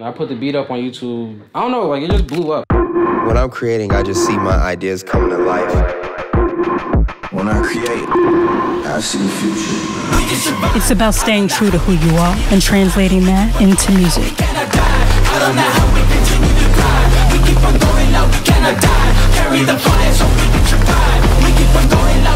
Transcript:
I put the beat up on YouTube. I don't know, like it just blew up. When I'm creating, I just see my ideas coming to life. When I create, I see the future. It's about staying true to who you are and translating that into music. Carry the fire so we can survive. We keep on going loud.